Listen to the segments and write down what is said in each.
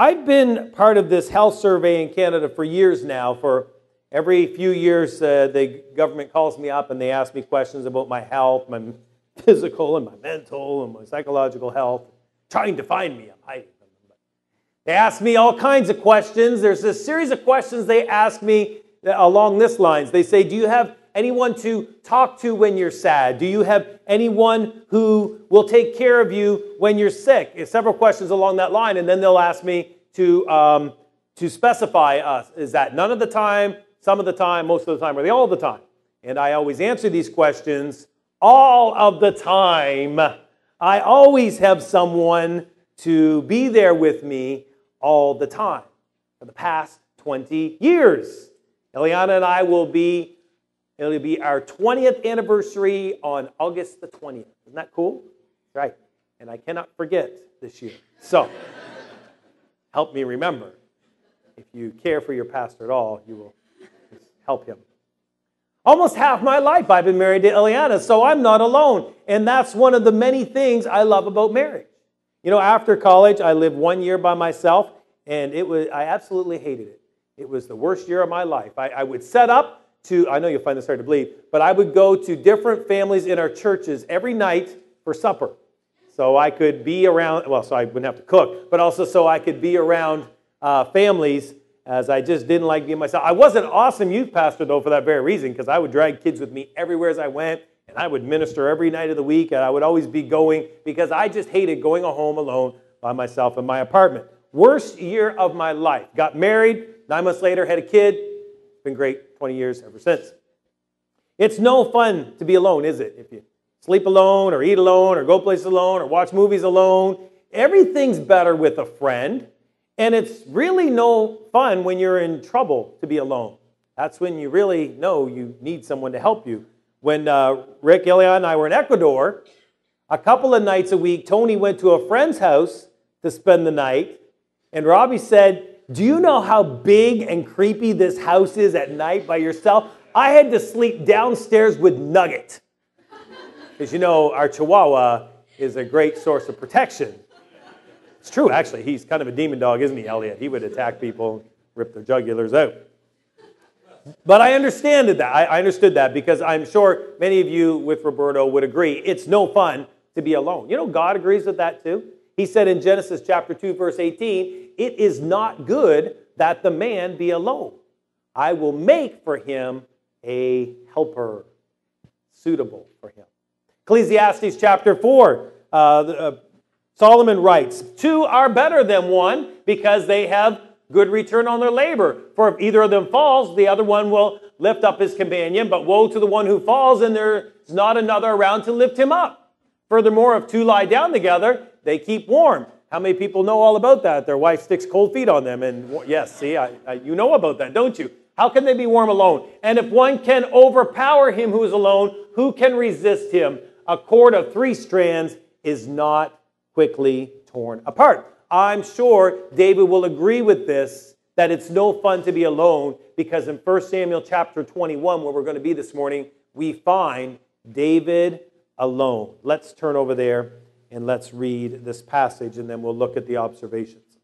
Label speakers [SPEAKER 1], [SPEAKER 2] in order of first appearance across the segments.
[SPEAKER 1] I've been part of this health survey in Canada for years now. For every few years, uh, the government calls me up and they ask me questions about my health, my physical and my mental and my psychological health, trying to find me. I'm hiding from them. They ask me all kinds of questions. There's a series of questions they ask me along this lines. They say, "Do you have anyone to talk to when you're sad? Do you have anyone who will take care of you when you're sick? It's several questions along that line, and then they'll ask me to, um, to specify us. Is that none of the time, some of the time, most of the time, or they all the time? And I always answer these questions all of the time. I always have someone to be there with me all the time for the past 20 years. Eliana and I will be It'll be our 20th anniversary on August the 20th. Isn't that cool? Right. And I cannot forget this year. So, help me remember. If you care for your pastor at all, you will help him. Almost half my life I've been married to Eliana, so I'm not alone. And that's one of the many things I love about marriage. You know, after college, I lived one year by myself, and it was I absolutely hated it. It was the worst year of my life. I, I would set up to, I know you'll find this hard to believe, but I would go to different families in our churches every night for supper. So I could be around, well, so I wouldn't have to cook, but also so I could be around uh, families as I just didn't like being myself. I was an awesome youth pastor, though, for that very reason, because I would drag kids with me everywhere as I went, and I would minister every night of the week, and I would always be going because I just hated going home alone by myself in my apartment. Worst year of my life. Got married, nine months later, had a kid. Been great 20 years ever since. It's no fun to be alone, is it? If you sleep alone or eat alone or go places alone or watch movies alone, everything's better with a friend. And it's really no fun when you're in trouble to be alone. That's when you really know you need someone to help you. When uh, Rick, Ilya, and I were in Ecuador, a couple of nights a week, Tony went to a friend's house to spend the night. And Robbie said, do you know how big and creepy this house is at night by yourself? I had to sleep downstairs with Nugget. Because you know, our Chihuahua is a great source of protection. It's true, actually. He's kind of a demon dog, isn't he, Elliot? He would attack people, rip their jugulars out. But I understand that. I understood that because I'm sure many of you with Roberto would agree it's no fun to be alone. You know, God agrees with that too. He said in Genesis chapter 2, verse 18, It is not good that the man be alone. I will make for him a helper suitable for him. Ecclesiastes chapter 4, uh, uh, Solomon writes, Two are better than one because they have good return on their labor. For if either of them falls, the other one will lift up his companion. But woe to the one who falls, and there's not another around to lift him up. Furthermore, if two lie down together, they keep warm. How many people know all about that? Their wife sticks cold feet on them. And yes, see, I, I, you know about that, don't you? How can they be warm alone? And if one can overpower him who is alone, who can resist him? A cord of three strands is not quickly torn apart. I'm sure David will agree with this that it's no fun to be alone because in 1 Samuel chapter 21, where we're going to be this morning, we find David alone. Let's turn over there and let's read this passage and then we'll look at the observations.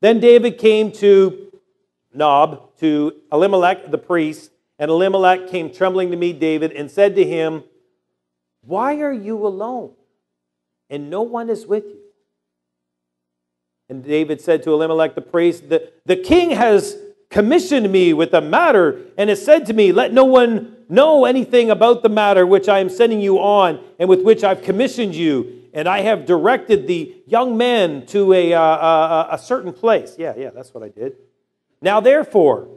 [SPEAKER 1] Then David came to Nob, to Ahimelech the priest, and Ahimelech came trembling to meet David and said to him, Why are you alone? And no one is with you. And David said to Ahimelech the priest, The, the king has commissioned me with a matter and has said to me, Let no one know anything about the matter which I am sending you on and with which I've commissioned you and I have directed the young men to a, uh, uh, a certain place. Yeah, yeah, that's what I did. Now, therefore,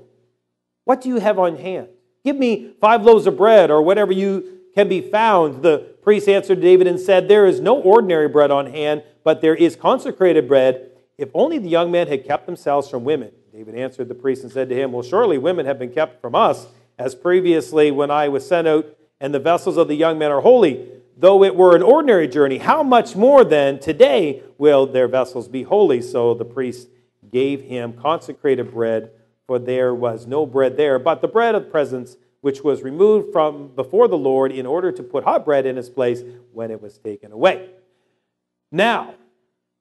[SPEAKER 1] what do you have on hand? Give me five loaves of bread or whatever you can be found. The priest answered David and said, There is no ordinary bread on hand, but there is consecrated bread. If only the young men had kept themselves from women. David answered the priest and said to him, Well, surely women have been kept from us, as previously when I was sent out, and the vessels of the young men are holy though it were an ordinary journey, how much more then today will their vessels be holy? So the priest gave him consecrated bread, for there was no bread there, but the bread of presence, which was removed from before the Lord in order to put hot bread in its place when it was taken away. Now,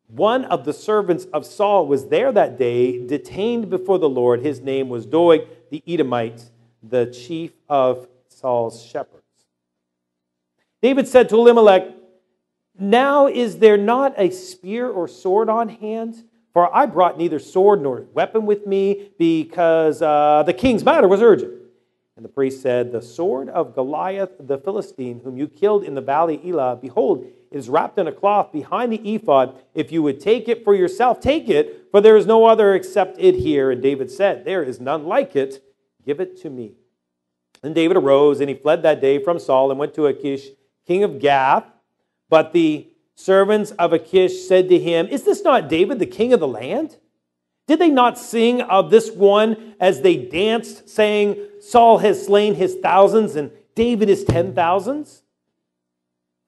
[SPEAKER 1] one of the servants of Saul was there that day, detained before the Lord. His name was Doeg the Edomite, the chief of Saul's shepherds. David said to Ahimelech, Now is there not a spear or sword on hand? For I brought neither sword nor weapon with me, because uh, the king's matter was urgent. And the priest said, The sword of Goliath the Philistine, whom you killed in the valley Elah, behold, is wrapped in a cloth behind the ephod. If you would take it for yourself, take it, for there is no other except it here. And David said, There is none like it. Give it to me. Then David arose, and he fled that day from Saul and went to Achish, king of Gath. But the servants of Achish said to him, Is this not David, the king of the land? Did they not sing of this one as they danced, saying, Saul has slain his thousands and David his ten thousands?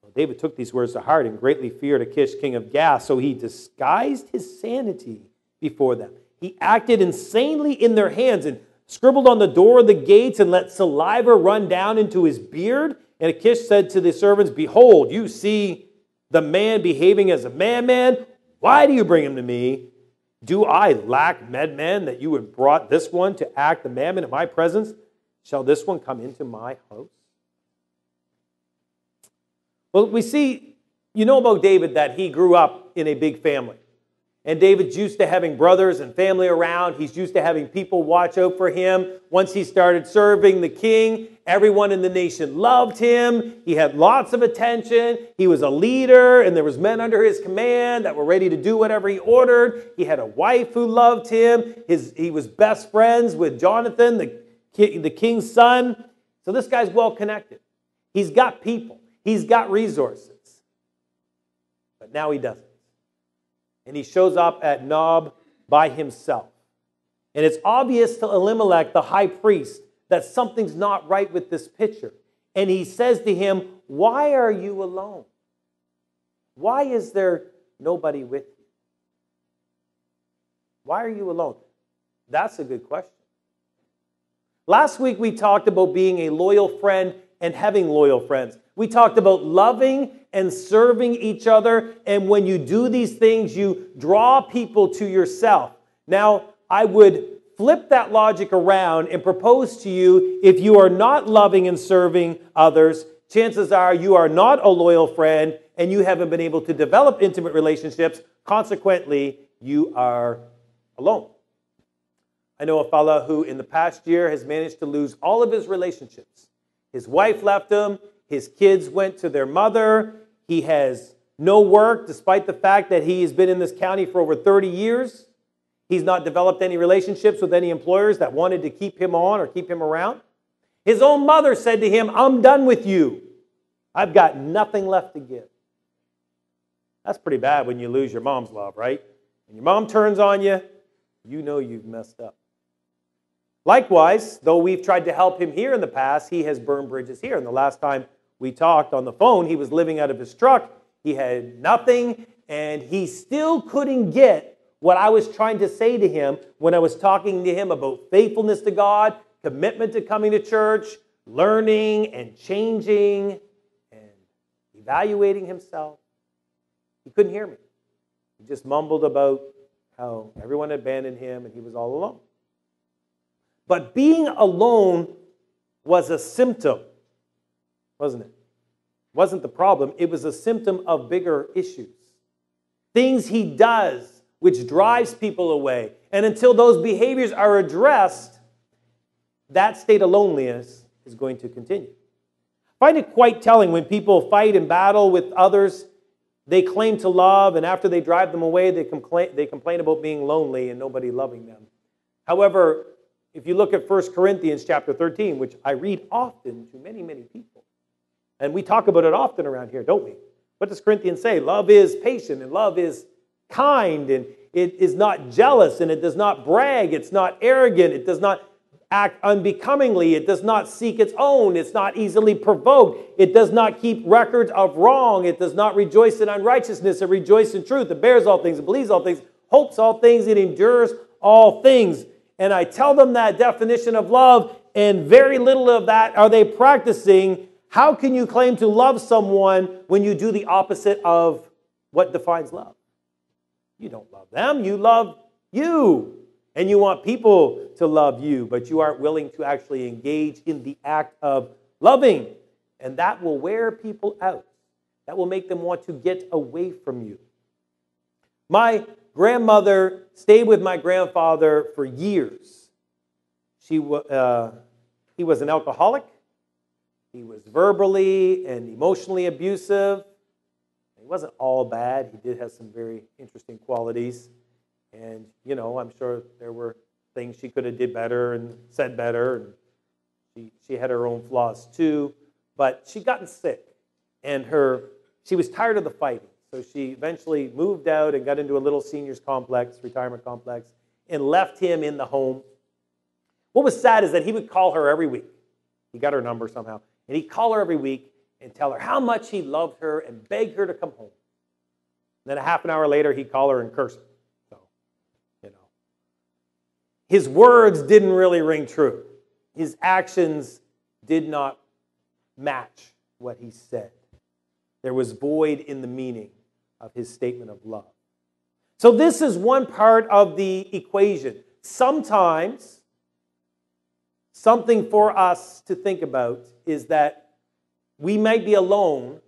[SPEAKER 1] Well, David took these words to heart and greatly feared Achish, king of Gath, so he disguised his sanity before them. He acted insanely in their hands and scribbled on the door of the gates and let saliva run down into his beard. And Achish said to the servants, Behold, you see the man behaving as a madman. Why do you bring him to me? Do I lack madmen that you have brought this one to act the madman in my presence? Shall this one come into my house? Well, we see, you know about David that he grew up in a big family. And David's used to having brothers and family around. He's used to having people watch out for him. Once he started serving the king, everyone in the nation loved him. He had lots of attention. He was a leader, and there was men under his command that were ready to do whatever he ordered. He had a wife who loved him. His, he was best friends with Jonathan, the, the king's son. So this guy's well connected. He's got people. He's got resources. But now he doesn't and he shows up at Nob by himself. And it's obvious to Ahimelech, the high priest, that something's not right with this picture. And he says to him, Why are you alone? Why is there nobody with you? Why are you alone? That's a good question. Last week we talked about being a loyal friend and having loyal friends. We talked about loving and serving each other. And when you do these things, you draw people to yourself. Now, I would flip that logic around and propose to you if you are not loving and serving others, chances are you are not a loyal friend and you haven't been able to develop intimate relationships. Consequently, you are alone. I know a fellow who, in the past year, has managed to lose all of his relationships. His wife left him, his kids went to their mother, he has no work, despite the fact that he has been in this county for over 30 years. He's not developed any relationships with any employers that wanted to keep him on or keep him around. His own mother said to him, I'm done with you. I've got nothing left to give. That's pretty bad when you lose your mom's love, right? When your mom turns on you, you know you've messed up. Likewise, though we've tried to help him here in the past, he has burned bridges here. And the last time we talked on the phone. He was living out of his truck. He had nothing, and he still couldn't get what I was trying to say to him when I was talking to him about faithfulness to God, commitment to coming to church, learning and changing and evaluating himself. He couldn't hear me. He just mumbled about how everyone abandoned him and he was all alone. But being alone was a symptom wasn't it? Wasn't the problem. It was a symptom of bigger issues. Things he does which drives people away. And until those behaviors are addressed, that state of loneliness is going to continue. I find it quite telling when people fight and battle with others, they claim to love, and after they drive them away, they complain, they complain about being lonely and nobody loving them. However, if you look at 1 Corinthians chapter 13, which I read often to many, many people, and we talk about it often around here, don't we? What does Corinthians say? Love is patient and love is kind and it is not jealous and it does not brag. It's not arrogant. It does not act unbecomingly. It does not seek its own. It's not easily provoked. It does not keep records of wrong. It does not rejoice in unrighteousness. It rejoices in truth. It bears all things. It believes all things. Hopes all things. It endures all things. And I tell them that definition of love, and very little of that are they practicing how can you claim to love someone when you do the opposite of what defines love? You don't love them, you love you. And you want people to love you, but you aren't willing to actually engage in the act of loving. And that will wear people out. That will make them want to get away from you. My grandmother stayed with my grandfather for years. She, uh, he was an alcoholic. He was verbally and emotionally abusive. He wasn't all bad. He did have some very interesting qualities. And, you know, I'm sure there were things she could have did better and said better. And she, she had her own flaws too. But she'd gotten sick. And her, she was tired of the fighting. So she eventually moved out and got into a little seniors complex, retirement complex, and left him in the home. What was sad is that he would call her every week. He got her number somehow. And he'd call her every week and tell her how much he loved her and beg her to come home. And then a half an hour later, he'd call her and curse her. So, you know. His words didn't really ring true. His actions did not match what he said. There was void in the meaning of his statement of love. So, this is one part of the equation. Sometimes, something for us to think about is that we might be alone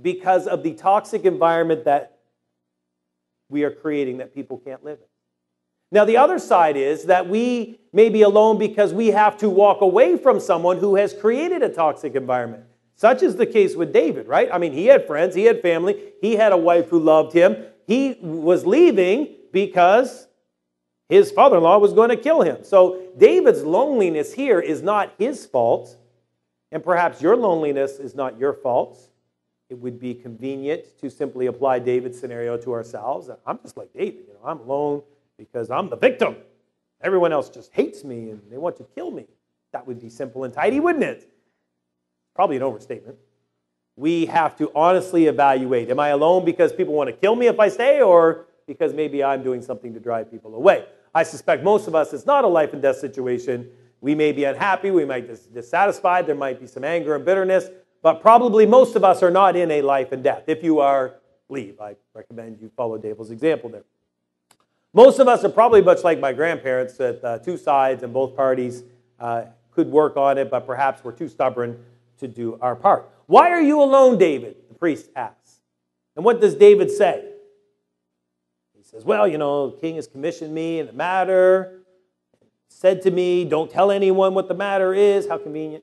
[SPEAKER 1] because of the toxic environment that we are creating that people can't live in. Now, the other side is that we may be alone because we have to walk away from someone who has created a toxic environment. Such is the case with David, right? I mean, he had friends, he had family, he had a wife who loved him. He was leaving because his father in law was going to kill him. So, David's loneliness here is not his fault, and perhaps your loneliness is not your fault. It would be convenient to simply apply David's scenario to ourselves. I'm just like David, you know, I'm alone because I'm the victim. Everyone else just hates me and they want to kill me. That would be simple and tidy, wouldn't it? probably an overstatement. We have to honestly evaluate Am I alone because people want to kill me if I stay, or because maybe I'm doing something to drive people away? I suspect most of us, it's not a life and death situation. We may be unhappy, we might be dissatisfied, there might be some anger and bitterness, but probably most of us are not in a life and death. If you are, leave. I recommend you follow David's example there. Most of us are probably much like my grandparents, that uh, two sides and both parties uh, could work on it, but perhaps we're too stubborn to do our part. Why are you alone, David? The priest asks. And what does David say? Says, Well, you know, the king has commissioned me in the matter, said to me, Don't tell anyone what the matter is. How convenient.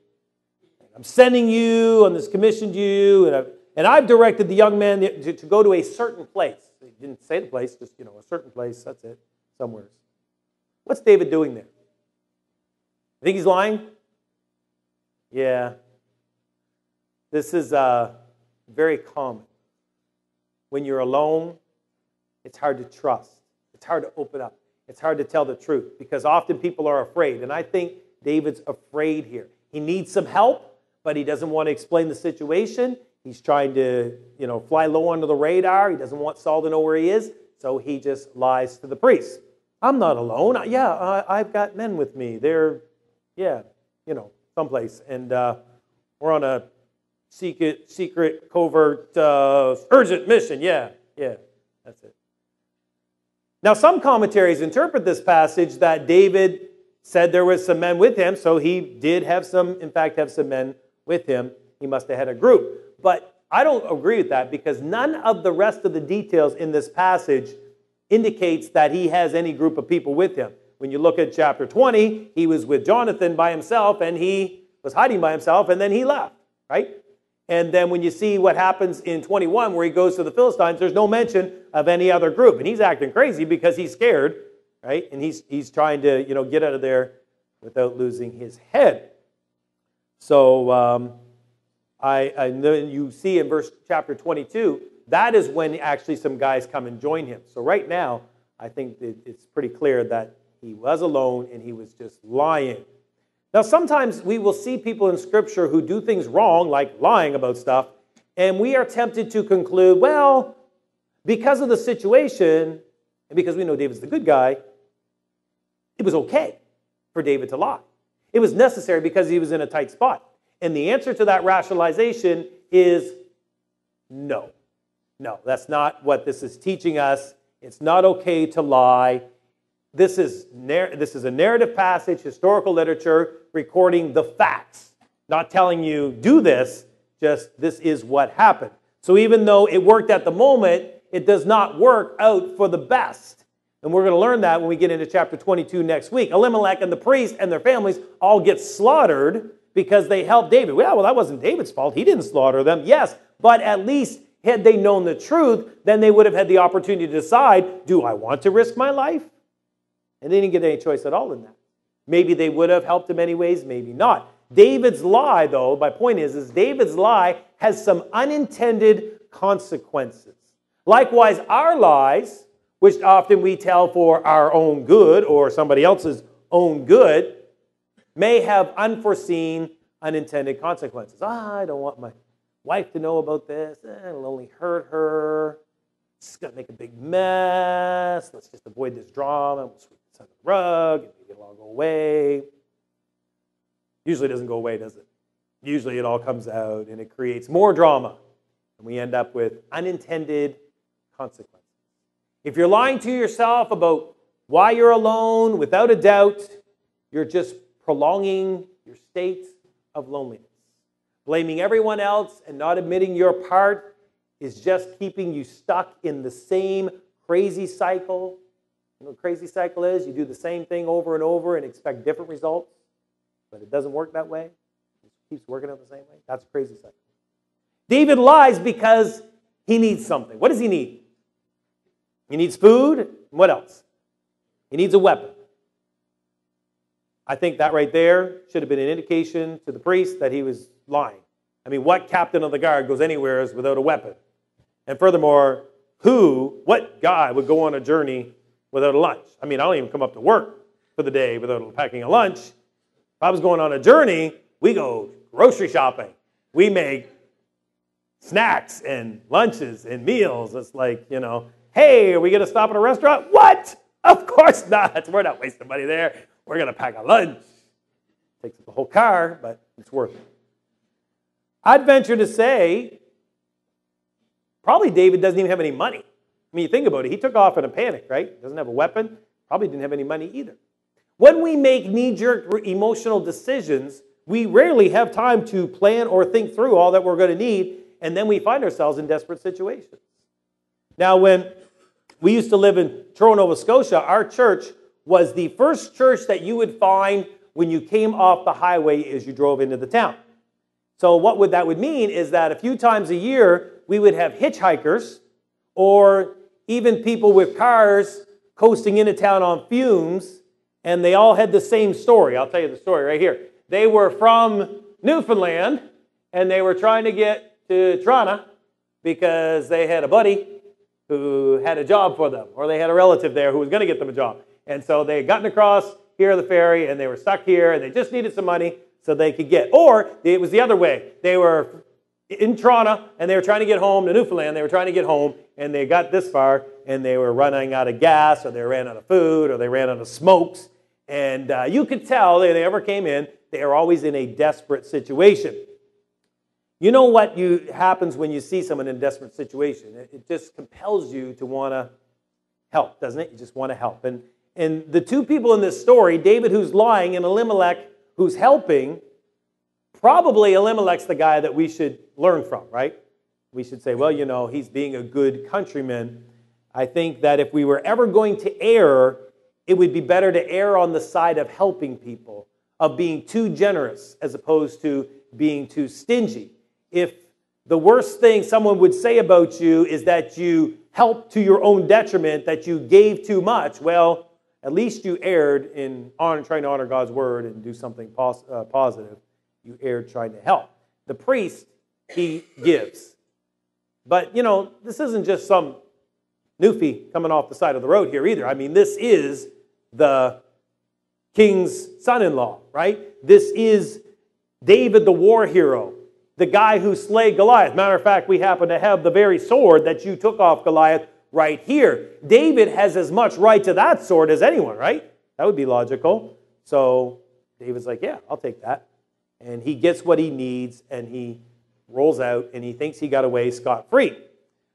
[SPEAKER 1] I'm sending you on this commissioned you, and I've, and I've directed the young man to, to go to a certain place. He didn't say the place, just, you know, a certain place, that's it, somewhere. What's David doing there? I think he's lying? Yeah, this is uh, very common. When you're alone, it's hard to trust. It's hard to open up. It's hard to tell the truth because often people are afraid. And I think David's afraid here. He needs some help, but he doesn't want to explain the situation. He's trying to, you know, fly low under the radar. He doesn't want Saul to know where he is, so he just lies to the priest. I'm not alone. Yeah, I've got men with me. They're, yeah, you know, someplace, and uh, we're on a secret, secret covert, uh, urgent mission. Yeah, yeah, that's it. Now, some commentaries interpret this passage that David said there was some men with him, so he did have some, in fact, have some men with him. He must have had a group. But I don't agree with that because none of the rest of the details in this passage indicates that he has any group of people with him. When you look at chapter 20, he was with Jonathan by himself and he was hiding by himself and then he left, right? And then when you see what happens in 21, where he goes to the Philistines, there's no mention of any other group. And he's acting crazy because he's scared, right? And he's, he's trying to, you know, get out of there without losing his head. So um, I, I then you see in verse chapter 22, that is when actually some guys come and join him. So right now, I think it's pretty clear that he was alone and he was just lying. Now, sometimes we will see people in Scripture who do things wrong, like lying about stuff, and we are tempted to conclude, well, because of the situation, and because we know David's the good guy, it was okay for David to lie. It was necessary because he was in a tight spot. And the answer to that rationalization is no. No, that's not what this is teaching us. It's not okay to lie. This is, this is a narrative passage, historical literature, recording the facts, not telling you, do this, just this is what happened. So even though it worked at the moment, it does not work out for the best. And we're going to learn that when we get into chapter 22 next week. Ahimelech and the priest and their families all get slaughtered because they helped David. Well, well, that wasn't David's fault. He didn't slaughter them. Yes, but at least had they known the truth, then they would have had the opportunity to decide do I want to risk my life? And they didn't get any choice at all in that. Maybe they would have helped in many ways, maybe not. David's lie, though, my point is, is David's lie has some unintended consequences. Likewise, our lies, which often we tell for our own good or somebody else's own good, may have unforeseen, unintended consequences. Ah, I don't want my wife to know about this. Eh, it'll only hurt her. It's going to make a big mess. Let's just avoid this drama. We'll sweep this under the rug and maybe it'll all go away. Usually it doesn't go away, does it? Usually it all comes out and it creates more drama. And we end up with unintended consequences. If you're lying to yourself about why you're alone, without a doubt, you're just prolonging your state of loneliness. Blaming everyone else and not admitting your part is just keeping you stuck in the same crazy cycle. Know what crazy cycle is? You do the same thing over and over and expect different results, but it doesn't work that way. It keeps working out the same way. That's a crazy cycle. David lies because he needs something. What does he need? He needs food. What else? He needs a weapon. I think that right there should have been an indication to the priest that he was lying. I mean, what captain of the guard goes anywhere without a weapon? And furthermore, who, what guy would go on a journey without a lunch? I mean, I don't even come up to work for the day without packing a lunch. If I was going on a journey, we go grocery shopping. We make snacks and lunches and meals. It's like, you know, hey, are we going to stop at a restaurant? What? Of course not. We're not wasting money there. We're going to pack a lunch. Takes up the whole car, but it's worth it. I'd venture to say probably David doesn't even have any money. I mean, think about it, he took off in a panic, right? He doesn't have a weapon, probably didn't have any money either. When we make knee jerk emotional decisions, we rarely have time to plan or think through all that we're going to need, and then we find ourselves in desperate situations. Now, when we used to live in Truro, Nova Scotia, our church was the first church that you would find when you came off the highway as you drove into the town. So what would that would mean is that a few times a year we would have hitchhikers or even people with cars coasting into town on fumes and they all had the same story. I'll tell you the story right here. They were from Newfoundland and they were trying to get to Toronto because they had a buddy who had a job for them or they had a relative there who was going to get them a job. And so they had gotten across here on the ferry and they were stuck here and they just needed some money so they could get. Or it was the other way. They were in Toronto and they were trying to get home to Newfoundland. They were trying to get home and they got this far and they were running out of gas or they ran out of food or they ran out of smokes. And uh, you could tell they, they ever came in, they are always in a desperate situation. You know what you, happens when you see someone in a desperate situation? It, it just compels you to want to help, doesn't it? You just want to help. And and the two people in this story, David who's lying and Ahimelech who's helping, probably Ahimelech's the guy that we should learn from, right? We should say, well, you know, he's being a good countryman. I think that if we were ever going to err, it would be better to err on the side of helping people, of being too generous as opposed to being too stingy. If the worst thing someone would say about you is that you helped to your own detriment, that you gave too much, well, at least you erred in honor, trying to honor God's word and do something pos, uh, positive. You erred trying to help. The priest, he gives. But, you know, this isn't just some newfie coming off the side of the road here either. I mean, this is the king's son in law, right? This is David the war hero, the guy who slayed Goliath. Matter of fact, we happen to have the very sword that you took off Goliath right here. David has as much right to that sword as anyone, right? That would be logical. So David's like, yeah, I'll take that. And he gets what he needs and he rolls out and he thinks he got away scot free.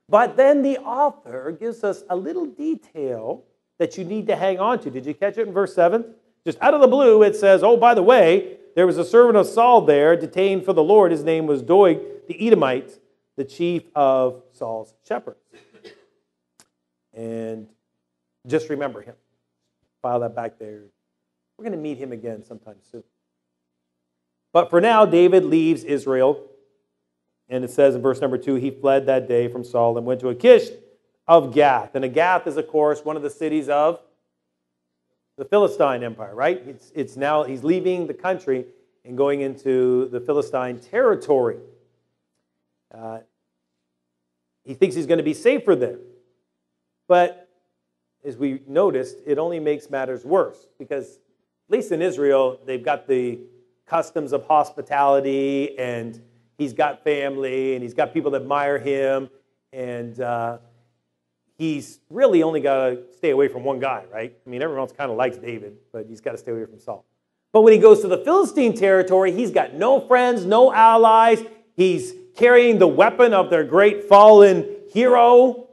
[SPEAKER 1] But then the author gives us a little detail that you need to hang on to. Did you catch it in verse 7? Just out of the blue, it says, Oh, by the way, there was a servant of Saul there, detained for the Lord. His name was Doeg the Edomite, the chief of Saul's shepherds. And just remember him. File that back there. We're going to meet him again sometime soon. But for now, David leaves Israel. And it says in verse number two, he fled that day from Saul and went to Achish of Gath. And Gath is, of course, one of the cities of the Philistine Empire, right? It's, it's now, he's leaving the country and going into the Philistine territory. Uh, he thinks he's going to be safer there. But as we noticed, it only makes matters worse because, at least in Israel, they've got the customs of hospitality and he's got family and he's got people that admire him and uh, he's really only got to stay away from one guy, right? I mean, everyone else kind of likes David, but he's got to stay away from Saul. But when he goes to the Philistine territory, he's got no friends, no allies. He's carrying the weapon of their great fallen hero.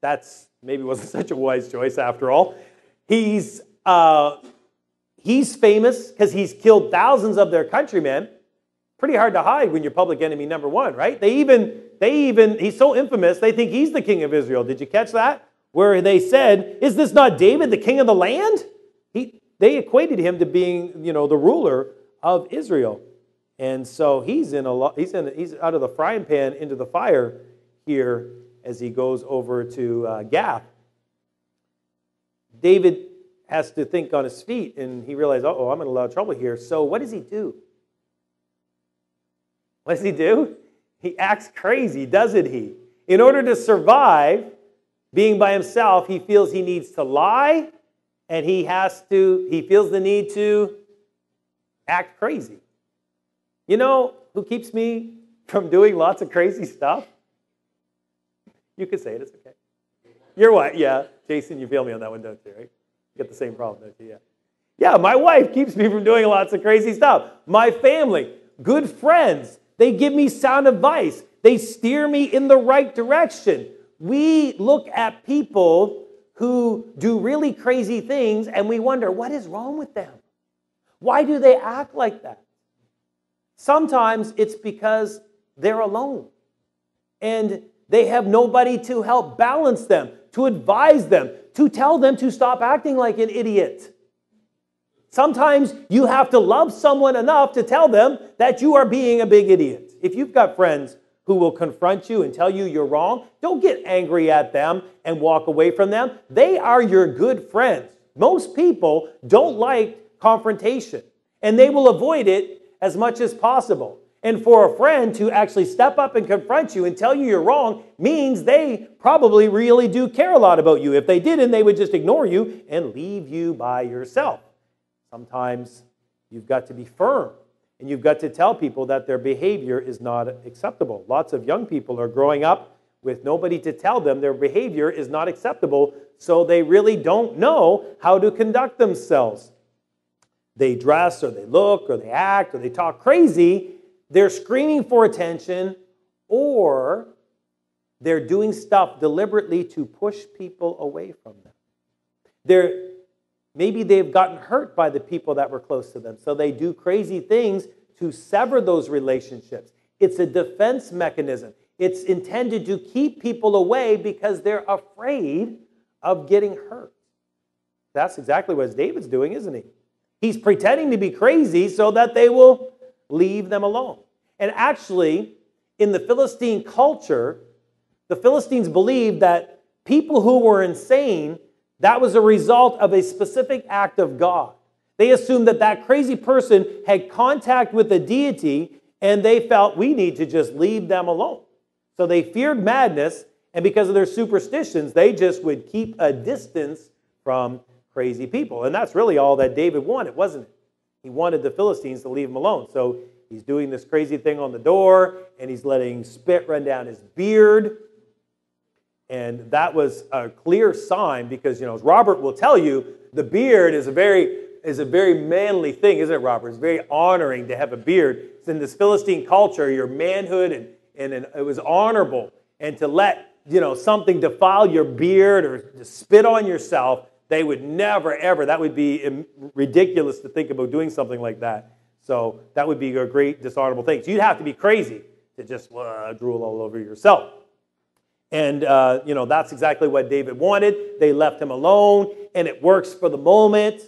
[SPEAKER 1] That's maybe wasn't such a wise choice after all. He's, uh, he's famous because he's killed thousands of their countrymen. Pretty hard to hide when you're public enemy number one, right? They even, they even, he's so infamous, they think he's the king of Israel. Did you catch that? Where they said, Is this not David, the king of the land? He, they equated him to being, you know, the ruler of Israel. And so he's in a lot, he's in, he's out of the frying pan into the fire here as he goes over to uh, Gath. David has to think on his feet and he realizes, oh, I'm in a lot of trouble here. So what does he do? What does he do? He acts crazy, doesn't he? In order to survive being by himself, he feels he needs to lie and he has to, he feels the need to act crazy. You know who keeps me from doing lots of crazy stuff? You could say it, it's okay. You're what? yeah. Jason, you feel me on that one, don't you, right? Get the same problem, don't you? Yeah. Yeah, my wife keeps me from doing lots of crazy stuff. My family, good friends, they give me sound advice. They steer me in the right direction. We look at people who do really crazy things and we wonder, what is wrong with them? Why do they act like that? Sometimes it's because they're alone and they have nobody to help balance them, to advise them, to tell them to stop acting like an idiot. Sometimes you have to love someone enough to tell them that you are being a big idiot. If you've got friends who will confront you and tell you you're wrong, don't get angry at them and walk away from them. They are your good friends. Most people don't like confrontation and they will avoid it as much as possible. And for a friend to actually step up and confront you and tell you you're wrong means they probably really do care a lot about you. If they didn't, they would just ignore you and leave you by yourself. Sometimes you've got to be firm and you've got to tell people that their behavior is not acceptable. Lots of young people are growing up with nobody to tell them their behavior is not acceptable, so they really don't know how to conduct themselves they dress or they look or they act or they talk crazy, they're screaming for attention or they're doing stuff deliberately to push people away from them. They're, maybe they've gotten hurt by the people that were close to them, so they do crazy things to sever those relationships. It's a defense mechanism. It's intended to keep people away because they're afraid of getting hurt. That's exactly what David's doing, isn't he? He's pretending to be crazy so that they will leave them alone. And actually, in the Philistine culture, the Philistines believed that people who were insane, that was a result of a specific act of God. They assumed that that crazy person had contact with a deity and they felt we need to just leave them alone. So they feared madness, and because of their superstitions, they just would keep a distance from crazy people. And that's really all that David wanted, wasn't it? He wanted the Philistines to leave him alone. So he's doing this crazy thing on the door, and he's letting spit run down his beard. And that was a clear sign because, you know, as Robert will tell you, the beard is a very is a very manly thing, isn't it, Robert? It's very honoring to have a beard. It's in this Philistine culture, your manhood and, and, it was honorable. And to let you know, something defile your beard or to spit on yourself, they would never, ever, that would be ridiculous to think about doing something like that. So that would be a great dishonorable thing. So you'd have to be crazy to just uh, drool all over yourself. And, uh, you know, that's exactly what David wanted. They left him alone, and it works for the moment.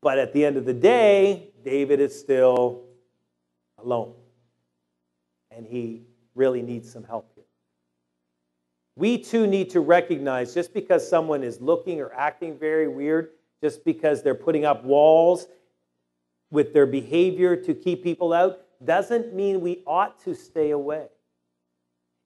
[SPEAKER 1] But at the end of the day, David is still alone. And he really needs some help. We too need to recognize just because someone is looking or acting very weird, just because they're putting up walls with their behavior to keep people out, doesn't mean we ought to stay away.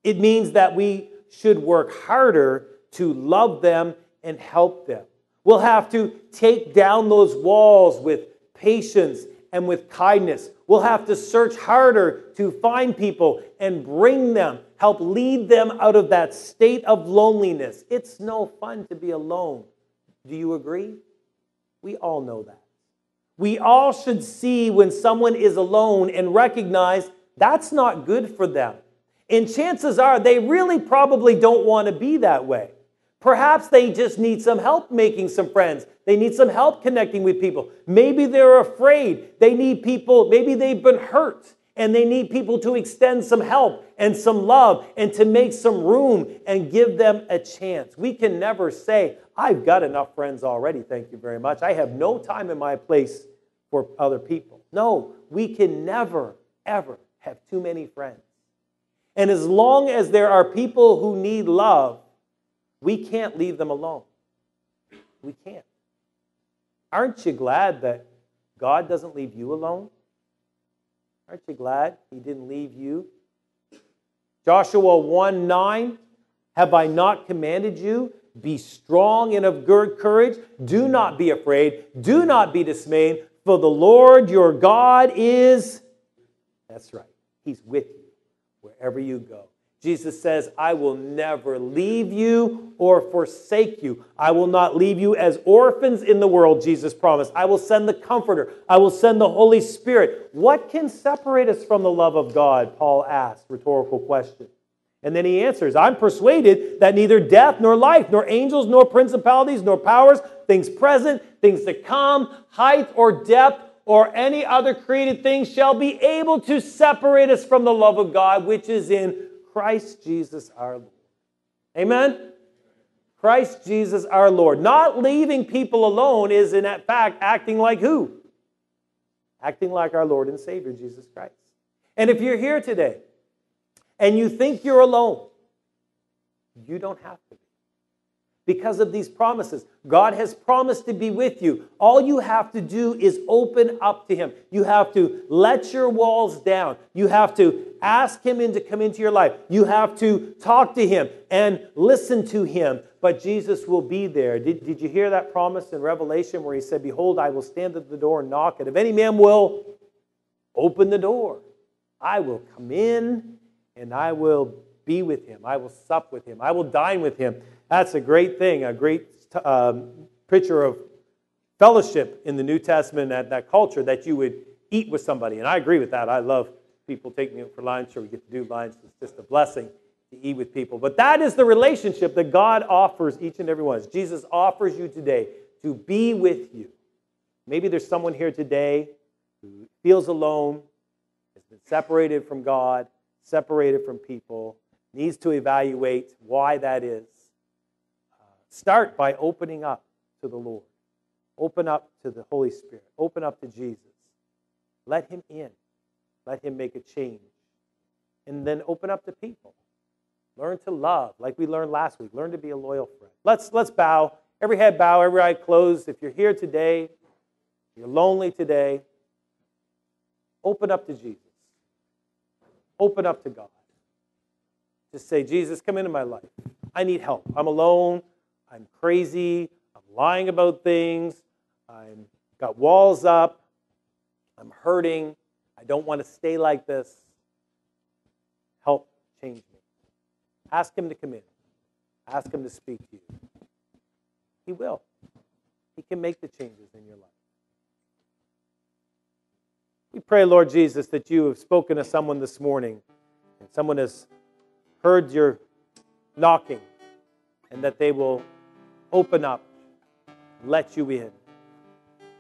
[SPEAKER 1] It means that we should work harder to love them and help them. We'll have to take down those walls with patience and with kindness. We'll have to search harder to find people and bring them, help lead them out of that state of loneliness. It's no fun to be alone. Do you agree? We all know that. We all should see when someone is alone and recognize that's not good for them. And chances are they really probably don't want to be that way. Perhaps they just need some help making some friends. They need some help connecting with people. Maybe they're afraid. They need people, maybe they've been hurt and they need people to extend some help and some love and to make some room and give them a chance. We can never say, I've got enough friends already, thank you very much. I have no time in my place for other people. No, we can never, ever have too many friends. And as long as there are people who need love, we can't leave them alone. We can't. Aren't you glad that God doesn't leave you alone? Aren't you glad He didn't leave you? Joshua 1 9, have I not commanded you? Be strong and of good courage. Do not be afraid. Do not be dismayed, for the Lord your God is, that's right, He's with you wherever you go. Jesus says, I will never leave you or forsake you. I will not leave you as orphans in the world, Jesus promised. I will send the Comforter. I will send the Holy Spirit. What can separate us from the love of God? Paul asked, rhetorical question. And then he answers, I'm persuaded that neither death nor life, nor angels, nor principalities, nor powers, things present, things to come, height or depth, or any other created thing shall be able to separate us from the love of God, which is in Christ Jesus our Lord. Amen? Christ Jesus our Lord. Not leaving people alone is, in fact, acting like who? Acting like our Lord and Savior, Jesus Christ. And if you're here today and you think you're alone, you don't have to be because of these promises. God has promised to be with you. All you have to do is open up to Him. You have to let your walls down. You have to ask Him in to come into your life. You have to talk to Him and listen to Him. But Jesus will be there. Did, did you hear that promise in Revelation where He said, Behold, I will stand at the door and knock, and if any man will open the door, I will come in and I will be with him. I will sup with him. I will dine with him. That's a great thing, a great um, picture of fellowship in the New Testament, that, that culture, that you would eat with somebody. And I agree with that. I love people taking me out for lunch or we get to do lunch. It's just a blessing to eat with people. But that is the relationship that God offers each and every one. of us. Jesus offers you today to be with you. Maybe there's someone here today who feels alone, has been separated from God, separated from people, needs to evaluate why that is. Start by opening up to the Lord. Open up to the Holy Spirit. Open up to Jesus. Let Him in. Let Him make a change. And then open up to people. Learn to love, like we learned last week. Learn to be a loyal friend. Let's, let's bow. Every head bow, every eye closed. If you're here today, you're lonely today, open up to Jesus. Open up to God. Just say, Jesus, come into my life. I need help. I'm alone. I'm crazy, I'm lying about things, I'm got walls up, I'm hurting, I don't want to stay like this. Help change me. Ask him to come in. Ask him to speak to you. He will. He can make the changes in your life. We pray, Lord Jesus, that you have spoken to someone this morning and someone has heard your knocking and that they will open up, let you in.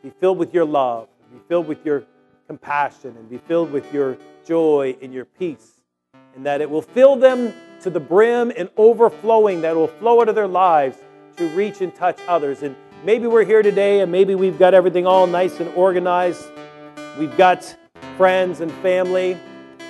[SPEAKER 1] Be filled with your love, be filled with your compassion, and be filled with your joy and your peace. And that it will fill them to the brim and overflowing, that will flow out of their lives to reach and touch others. And maybe we're here today and maybe we've got everything all nice and organized. We've got friends and family.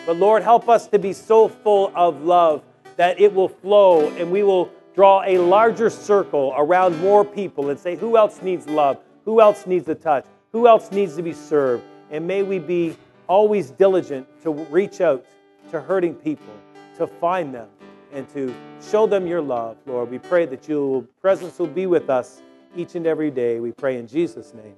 [SPEAKER 1] But Lord, help us to be so full of love that it will flow and we will draw a larger circle around more people and say, who else needs love? Who else needs a touch? Who else needs to be served? And may we be always diligent to reach out to hurting people, to find them, and to show them your love, Lord. We pray that your presence will be with us each and every day. We pray in Jesus' name.